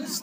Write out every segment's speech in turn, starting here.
God's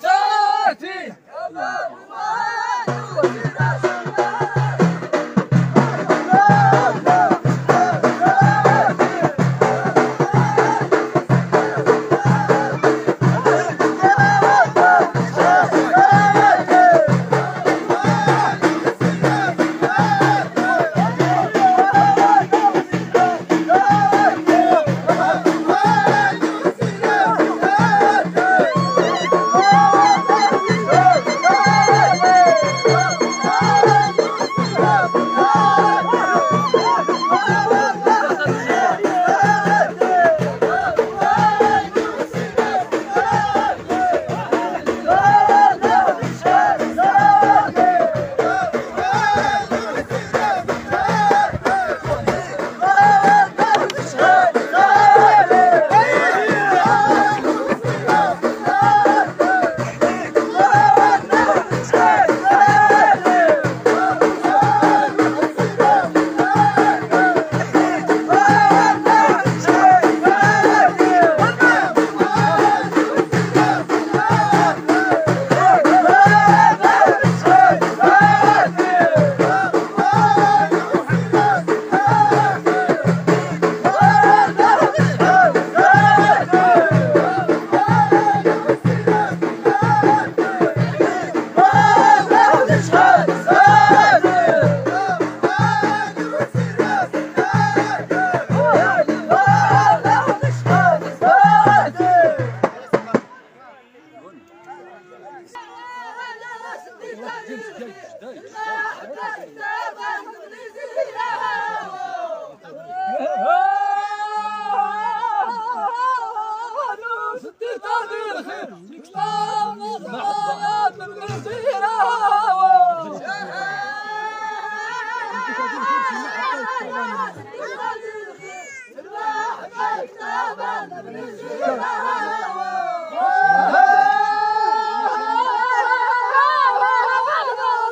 ستي تاضي الخير نكتار نصرات من مسيرة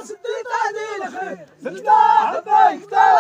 ستي تاضي الخير ستي تاضي الخير.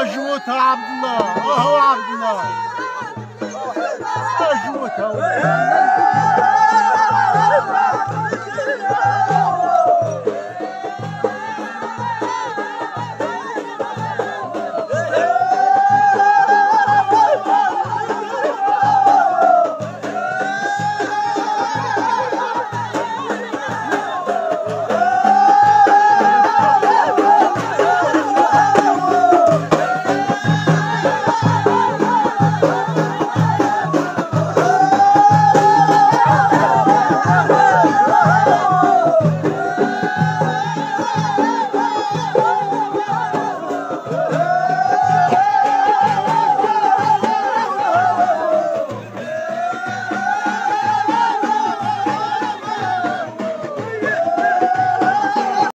اجوتها عبد الله اهو عبد الله اجوتها